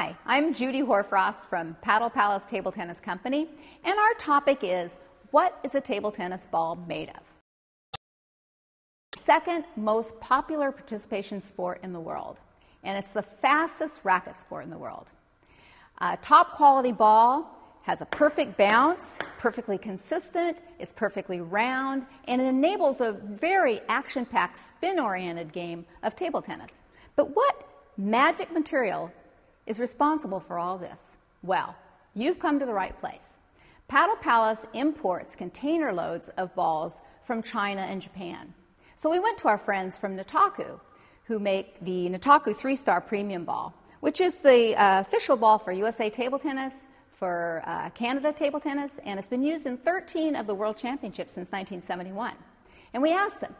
Hi, I'm Judy Hoarfrost from Paddle Palace Table Tennis Company, and our topic is What is a table tennis ball made of? Second most popular participation sport in the world, and it's the fastest racket sport in the world. A top quality ball has a perfect bounce, it's perfectly consistent, it's perfectly round, and it enables a very action packed, spin oriented game of table tennis. But what magic material is responsible for all this? Well, you've come to the right place. Paddle Palace imports container loads of balls from China and Japan. So we went to our friends from Nittaku, who make the Nittaku three star premium ball, which is the uh, official ball for USA table tennis, for uh, Canada table tennis, and it's been used in 13 of the world championships since 1971. And we asked them,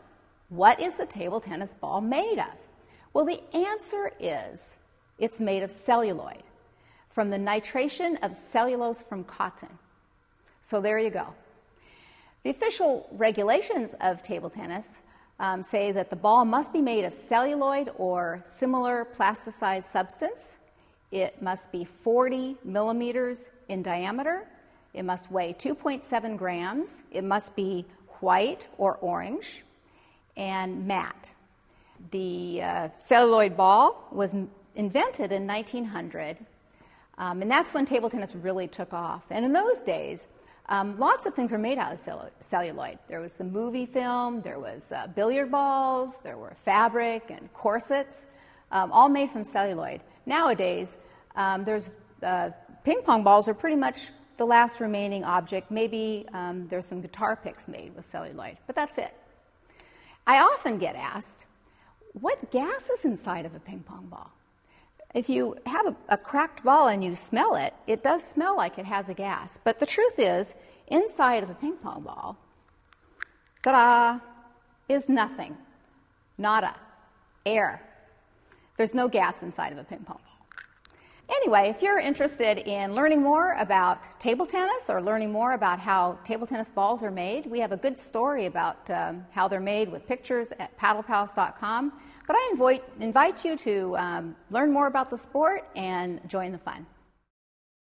what is the table tennis ball made of? Well, the answer is it's made of celluloid from the nitration of cellulose from cotton. So there you go. The official regulations of table tennis um, say that the ball must be made of celluloid or similar plasticized substance. It must be 40 millimeters in diameter. It must weigh 2.7 grams. It must be white or orange and matte. The uh, celluloid ball was invented in 1900, um, and that's when table tennis really took off. And in those days, um, lots of things were made out of cell- celluloid. There was the movie film, there was uh, billiard balls, there were fabric and corsets, um, all made from celluloid. Nowadays, um, there's uh, ping pong balls are pretty much the last remaining object. Maybe um, there's some guitar picks made with celluloid, but that's it. I often get asked, what gas is inside of a ping pong ball? If you have a, a, cracked ball and you smell it, it does smell like it has a gas. But the truth is, inside of a ping pong ball, ta da, is nothing. Nada. Air. There's no gas inside of a ping pong ball. Anyway, if you're interested in learning more about table tennis or learning more about how table tennis balls are made, we have a good story about um, how they're made with pictures at paddlepalace.com. But I invite, invite you to um, learn more about the sport and join the fun.